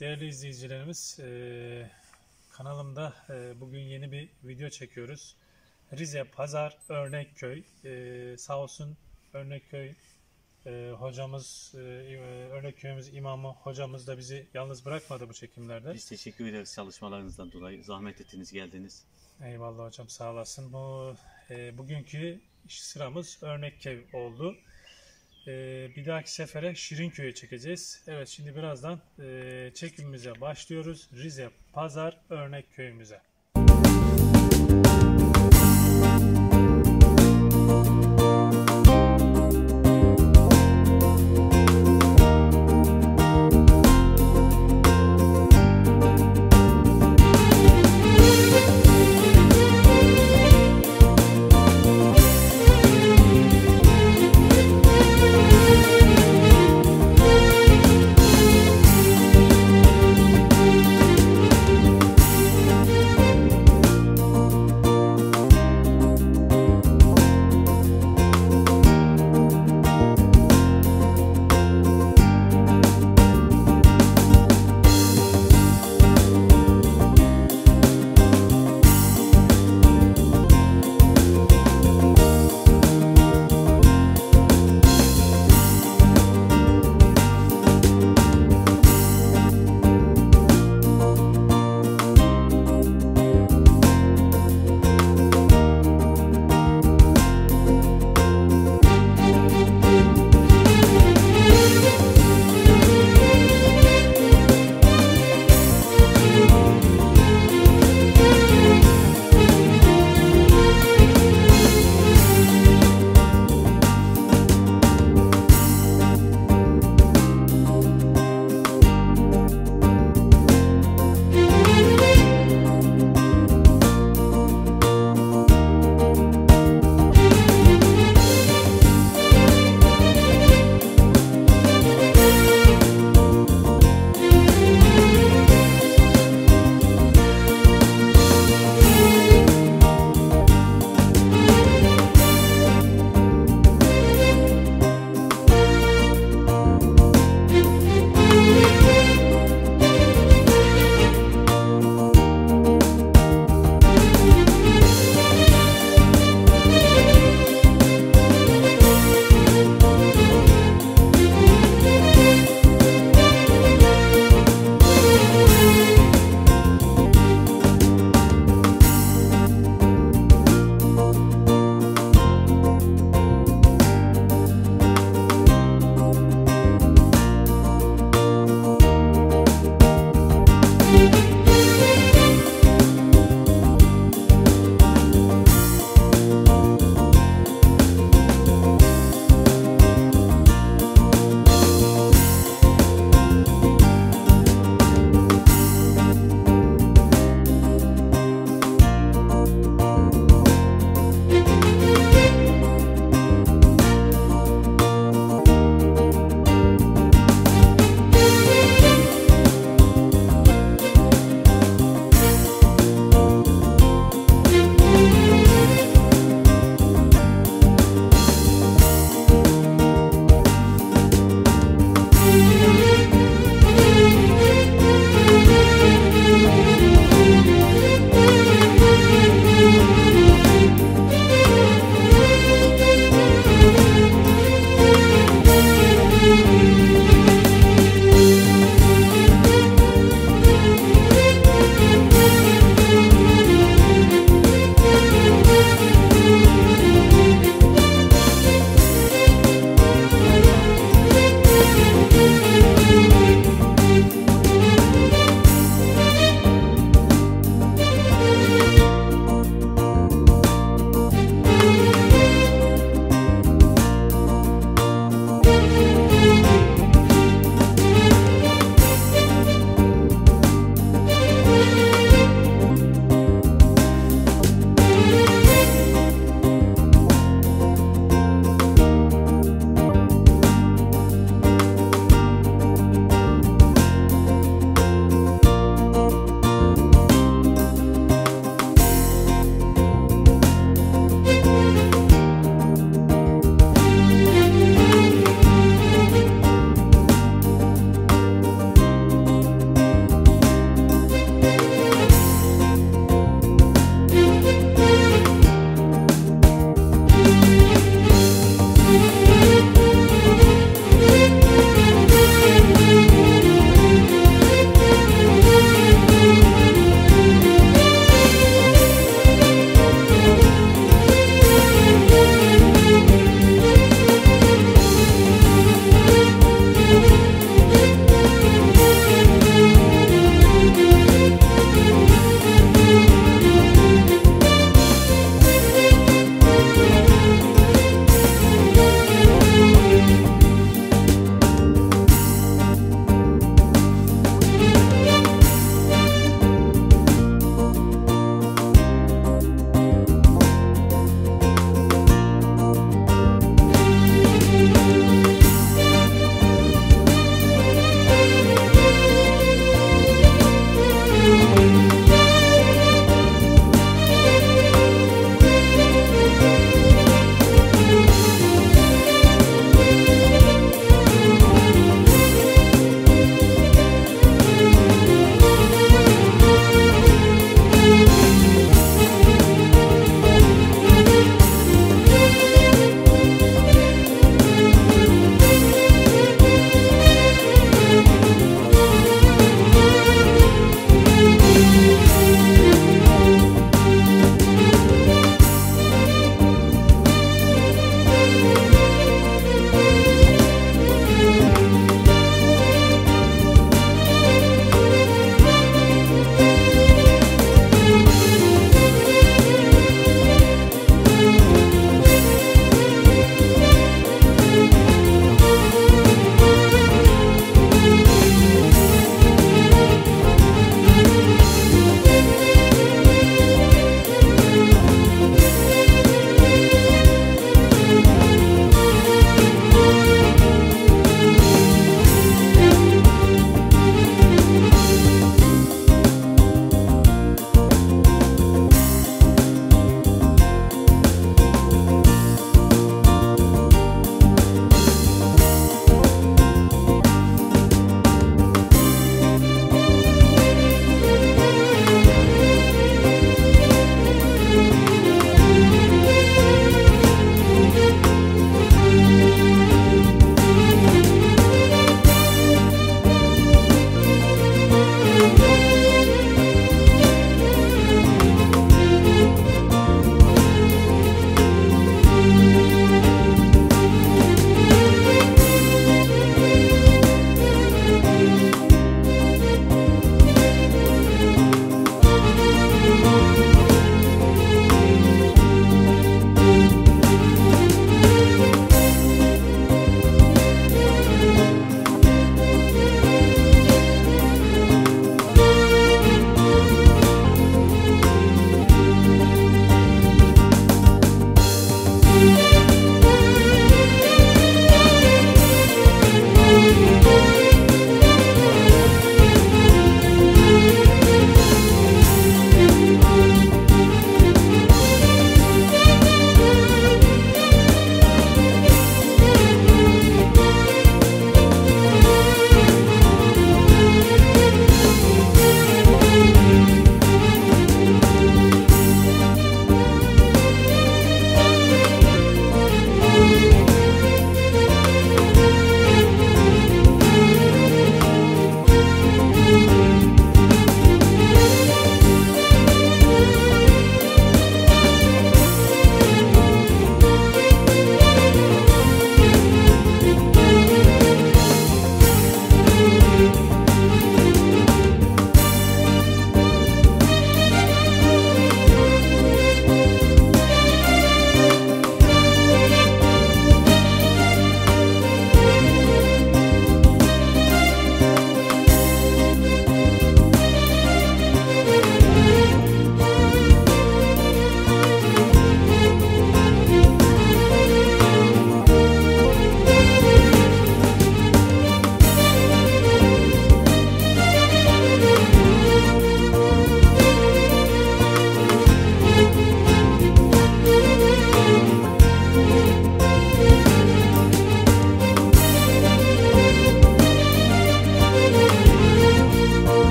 değerli izleyicilerimiz, eee, kanalımda eee, bugün yeni bir video çekiyoruz. Rize Pazar Örnekköy, eee sağ olsun Örnekköy hocamız, Örnekköy'ümüz imamı hocamız da bizi yalnız bırakmadı bu çekimlerde. Biz teşekkür ederiz çalışmalarınızdan dolayı. Zahmet ettiniz geldiniz. Eyvallah hocam sağ olasın. Bu bugünkü sıramız Örnekköy oldu. Eee, bir dahaki sefere Şirinköy'e çekeceğiz. Evet şimdi birazdan eee, çekimimize başlıyoruz. Rize Pazar Örnekköy'ümüze.